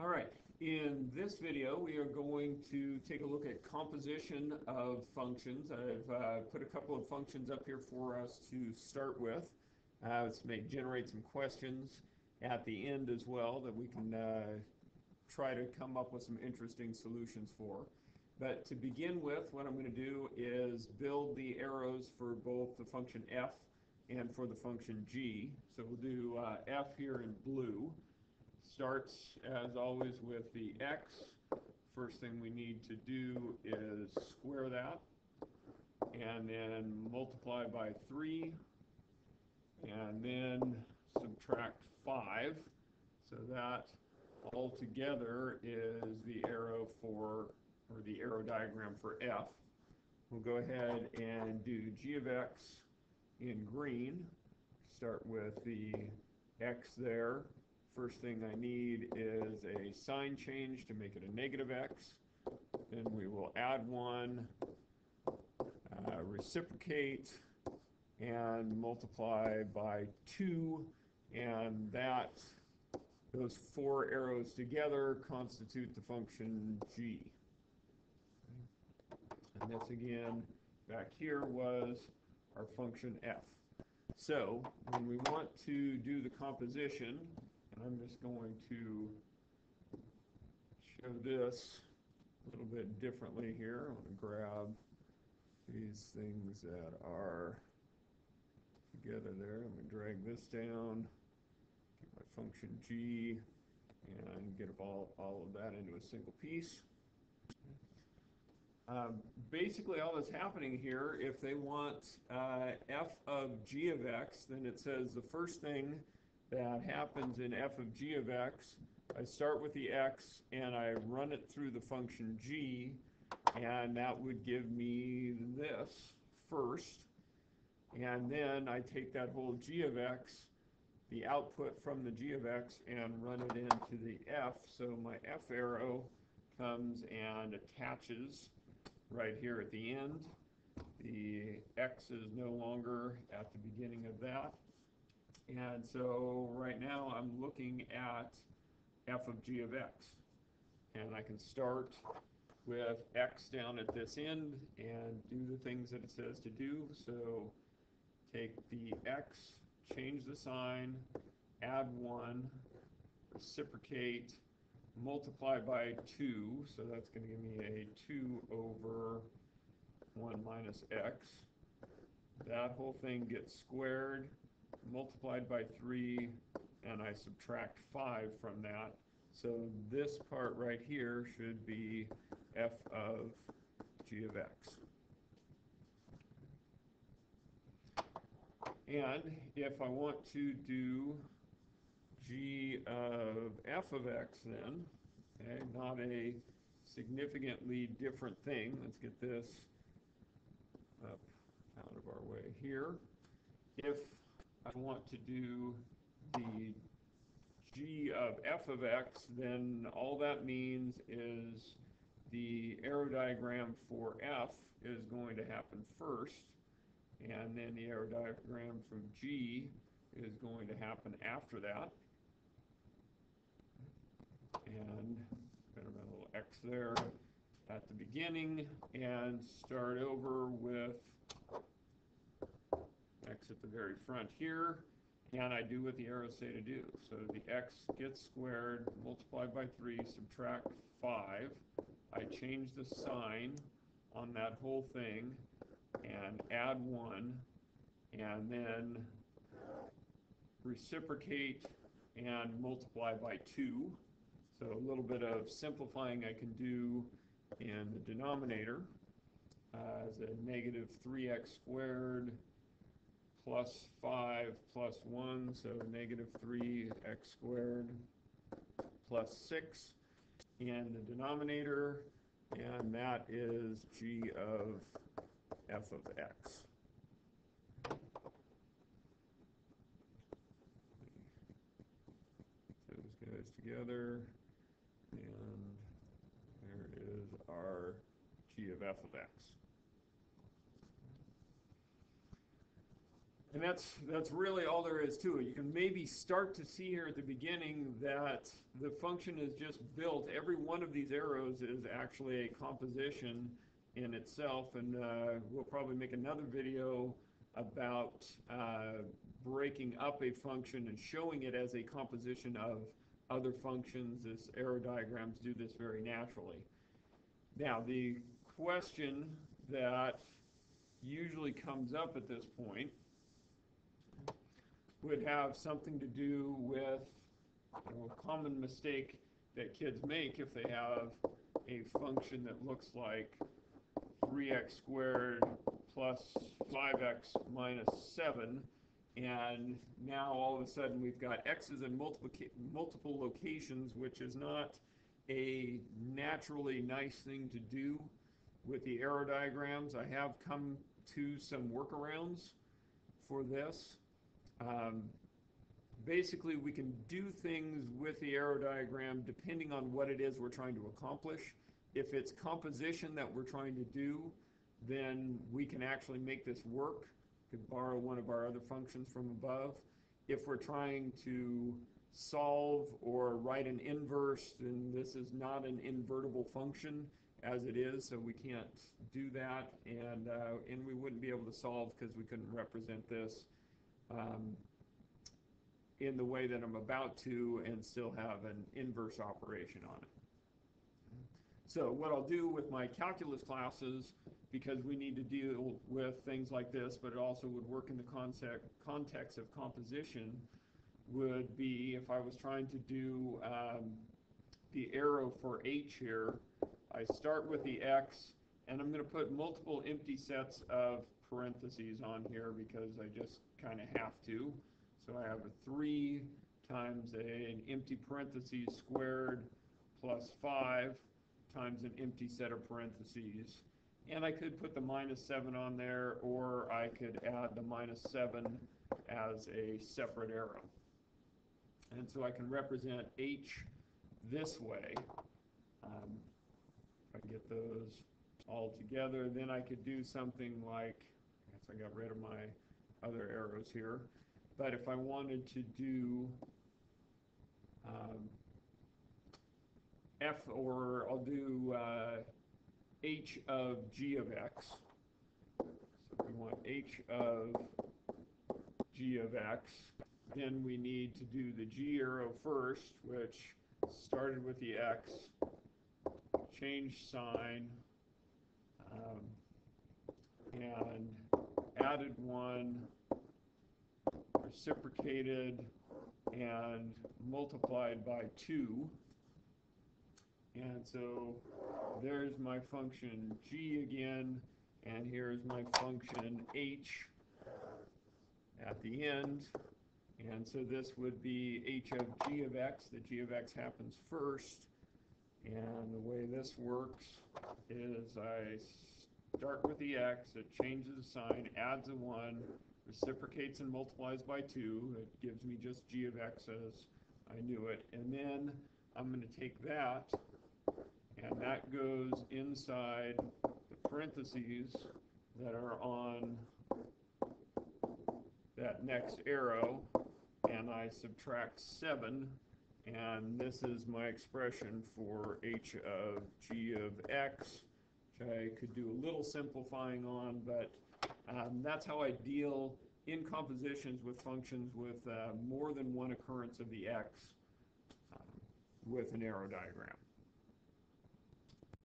All right, in this video, we are going to take a look at composition of functions. I've uh, put a couple of functions up here for us to start with. Uh, let's make generate some questions at the end as well that we can uh, try to come up with some interesting solutions for. But to begin with, what I'm going to do is build the arrows for both the function f and for the function g. So we'll do uh, f here in blue starts as always with the x. First thing we need to do is square that and then multiply by 3 and then subtract 5. So that altogether is the arrow for, or the arrow diagram for f. We'll go ahead and do g of x in green. Start with the x there First thing I need is a sign change to make it a negative x. Then we will add one, uh, reciprocate, and multiply by 2, and that, those four arrows together constitute the function g. And this again, back here was our function f. So when we want to do the composition, I'm just going to show this a little bit differently here. I'm going to grab these things that are together there. I'm going to drag this down, get my function g, and get all, all of that into a single piece. Um, basically, all that's happening here, if they want uh, f of g of x, then it says the first thing that happens in f of g of x, I start with the x and I run it through the function g, and that would give me this first. And then I take that whole g of x, the output from the g of x, and run it into the f. So my f arrow comes and attaches right here at the end. The x is no longer at the beginning of that. And so right now I'm looking at f of g of x. And I can start with x down at this end and do the things that it says to do. So take the x, change the sign, add 1, reciprocate, multiply by 2. So that's going to give me a 2 over 1 minus x. That whole thing gets squared multiplied by 3, and I subtract 5 from that. So this part right here should be f of g of x. And if I want to do g of f of x then, okay, not a significantly different thing. Let's get this up out of our way here. If I want to do the g of f of x, then all that means is the arrow diagram for f is going to happen first, and then the arrow diagram from g is going to happen after that. And got a little x there at the beginning, and start over with x at the very front here, and I do what the arrows say to do. So the x gets squared, multiplied by 3, subtract 5. I change the sign on that whole thing and add 1, and then reciprocate and multiply by 2. So a little bit of simplifying I can do in the denominator uh, as a negative 3x squared plus 5 plus 1, so negative 3x squared plus 6 in the denominator, and that is g of f of x. Those guys together, and there is our g of f of x. And that's, that's really all there is to it. You can maybe start to see here at the beginning that the function is just built. Every one of these arrows is actually a composition in itself, and uh, we'll probably make another video about uh, breaking up a function and showing it as a composition of other functions. This arrow diagrams do this very naturally. Now, the question that usually comes up at this point would have something to do with a common mistake that kids make if they have a function that looks like 3x squared plus 5x minus 7 and now all of a sudden we've got x's in multiple multiple locations which is not a naturally nice thing to do with the arrow diagrams. I have come to some workarounds for this. Um, basically, we can do things with the arrow diagram depending on what it is we're trying to accomplish. If it's composition that we're trying to do, then we can actually make this work. Could borrow one of our other functions from above. If we're trying to solve or write an inverse, then this is not an invertible function as it is, so we can't do that, and uh, and we wouldn't be able to solve because we couldn't represent this um, in the way that I'm about to and still have an inverse operation on it. So what I'll do with my calculus classes, because we need to deal with things like this, but it also would work in the concept, context of composition, would be if I was trying to do um, the arrow for h here, I start with the x, and I'm going to put multiple empty sets of parentheses on here because I just kind of have to. So I have a 3 times a, an empty parentheses squared plus 5 times an empty set of parentheses. And I could put the minus 7 on there, or I could add the minus 7 as a separate arrow. And so I can represent h this way. Um, if I get those all together, then I could do something like, I got rid of my other arrows here. But if I wanted to do um, f, or I'll do uh, h of g of x. So we want h of g of x. Then we need to do the g arrow first, which started with the x, change sign, um, and added one, reciprocated, and multiplied by 2. And so there's my function g again, and here's my function h at the end. And so this would be h of g of x. The g of x happens first. And the way this works is I start with the x, it changes the sign, adds a 1, reciprocates and multiplies by 2. It gives me just g of x as I knew it. And then I'm going to take that, and that goes inside the parentheses that are on that next arrow, and I subtract 7 and this is my expression for h of g of x, I could do a little simplifying on, but um, that's how I deal in compositions with functions with uh, more than one occurrence of the x um, with an arrow diagram.